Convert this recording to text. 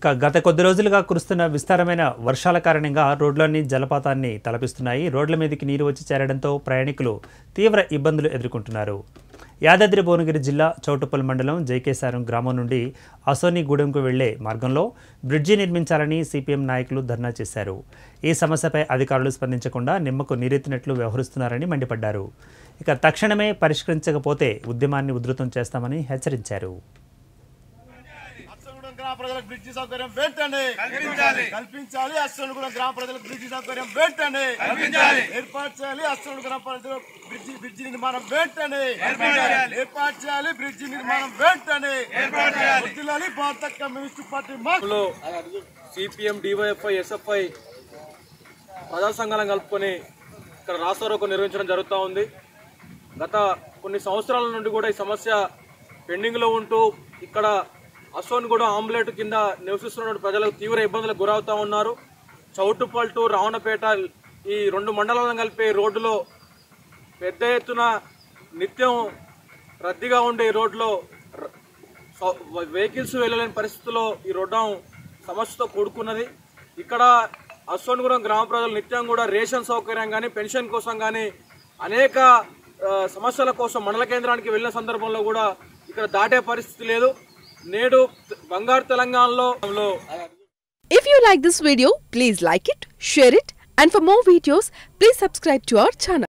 ఇక గత కొద్ది రోజులుగా కురుస్తున్న విస్తారమైన వర్షాల కారణంగా రోడ్లన్నీ జలపాతాన్ని తలపిస్తున్నాయి. రోడ్ల మీదకి నీరు వచ్చి చేరడంతో ప్రయాణికులు తీవ్ర ఇబ్బందులు ఎదుర్కొంటున్నారు. యాదాద్రి భువనగిరి జిల్లా చౌటుప్పల్ మండలం జైకేసారం గ్రామం నుండి అసోనిగూడెంకు వెళ్ళే మార్గంలో బ్రిడ్జి నిర్మించాలని సిపిఎం నాయకులు ధర్నా చేశారు. ఈ సమస్యపై అధికారులు స్పందించకుండా నిమ్మకు నీరెత్తినట్లు వ్యవహరిస్తున్నారని మండిపడ్డారు. ఇక తక్షణమే పరిష్కరించకపోతే ఉద్యమాన్ని ఉధృతం చేస్తామని హెచ్చరించారు. గ్రామ ప్రజలకు బ్రిడ్జి సౌకర్యం వెంటనే. కల్పించాలి. కల్పించాలి అస్సనగూడెం గ్రామ ప్రజలకు బ్రిడ్జి సౌకర్యం వెంటనే. కల్పించాలి. ఏర్పాటు చేయాలి గ్రామ ప్రజలకు బ్రిడ్జి బ్రిడ్జి నిర్మాణం వెంటనే. ఏర్పాటు చేయాలి. బ్రిడ్జి నిర్మాణం వెంటనే. వదిలాలి భారత కమ్యూనిస్ట్ పార్టీ మాకు. లో సిపిఎం డివైఎఫ్ఐ ఎస్ఎఫ్ఐ ప్రజా సంఘాలను కలుపుకొని ఇక్కడ రాస్తారోకో నిర్వహించడం జరుగుతూ ఉంది. గత కొన్ని సంవత్సరాల నుండి కూడా ఈ సమస్య పెండింగ్లో ఉంటూ ఇక్కడ అసోన్గూడ ఆమ్లెట్ కింద నివసిస్తున్న ప్రజలకు తీవ్ర ఇబ్బందులకు గురవుతూ ఉన్నారు. చౌటుపల్టు రావణపేట ఈ రెండు మండలాలను కలిపే రోడ్డులో పెద్ద ఎత్తున నిత్యం రద్దీగా ఉండే ఈ రోడ్లో వెహికల్స్ వెళ్ళలేని పరిస్థితుల్లో ఈ రోడ్డు సమస్యతో కూడుకున్నది. ఇక్కడ అశ్వన్గురం గ్రామ ప్రజలు నిత్యం కూడా రేషన్ సౌకర్యం కానీ పెన్షన్ కోసం కానీ అనేక సమస్యల కోసం మండల కేంద్రానికి వెళ్ళిన సందర్భంలో కూడా ఇక్కడ దాటే పరిస్థితి లేదు. నేడు బంగారు తెలంగాణలో If you like this video, please like it, share it, and for more videos, please subscribe to our channel.